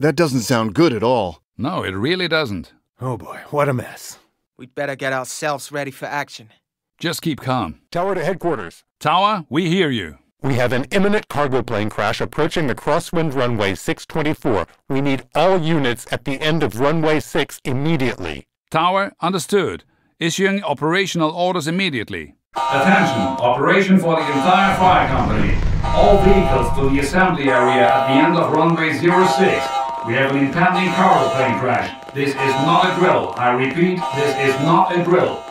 That doesn't sound good at all. No, it really doesn't. Oh boy, what a mess. We'd better get ourselves ready for action. Just keep calm. Tower to headquarters. Tower, we hear you. We have an imminent cargo plane crash approaching the crosswind runway 624. We need all units at the end of runway 6 immediately. Tower, understood. Issuing operational orders immediately. Attention, operation for the entire fire company. All vehicles to the assembly area at the end of runway 06. We have an impending cargo plane crash. This is not a drill. I repeat, this is not a drill.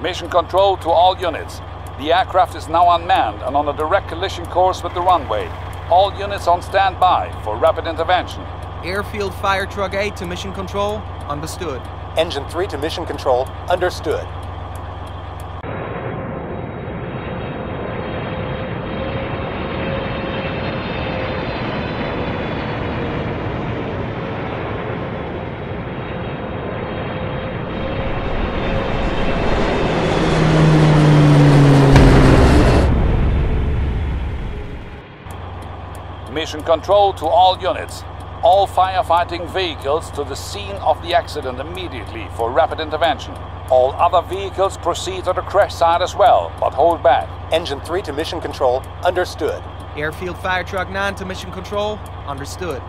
Mission control to all units. The aircraft is now unmanned and on a direct collision course with the runway. All units on standby for rapid intervention. Airfield Fire Truck 8 to mission control. Understood. Engine 3 to mission control. Understood. Mission control to all units. All firefighting vehicles to the scene of the accident immediately for rapid intervention. All other vehicles proceed to the crash site as well, but hold back. Engine 3 to mission control. Understood. Airfield Fire Truck 9 to mission control. Understood.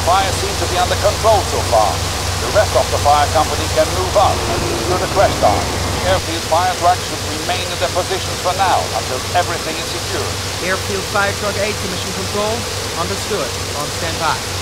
The fire seems to be under control so far. The rest of the fire company can move on and secure the crash site. Airfield fire trucks should remain in their positions for now until everything is secured. Airfield Fire Truck 8 to Mission Control. Understood. On standby.